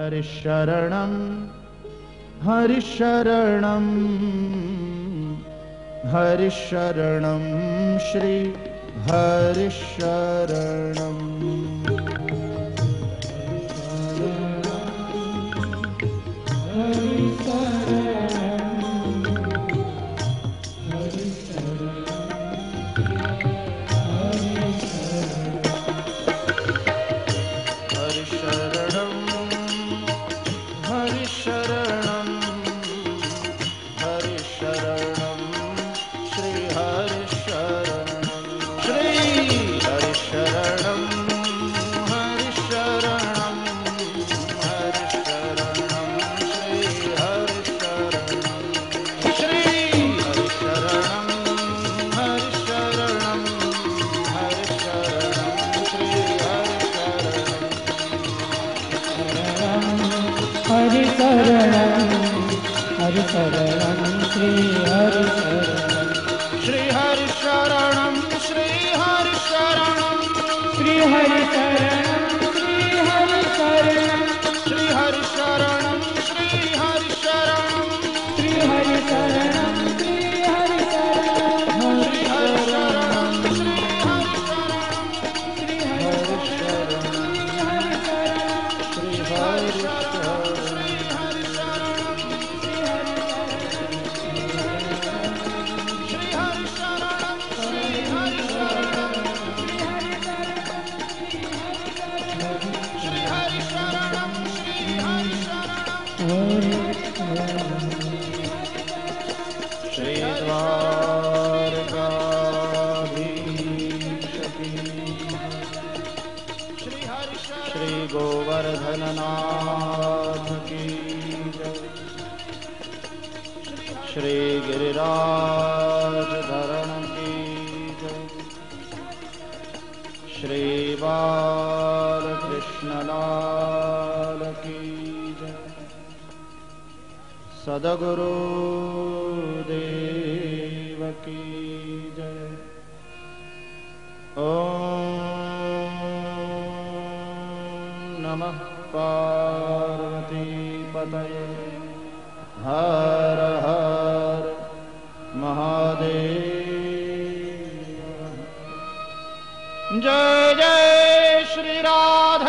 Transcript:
हरिशरणं हरिशरणं हरिशरणं श्री हरिशरणम् हरिशरणं हरि शरणं श्रीहरि गोवर्धननाथ की श्री गिरिराज धरण की श्री बालकृष्णलाल सदगुरु देव की जय। ॐ नमः पार्वतीपतये। हर हर महादेव। जय जय श्रीराम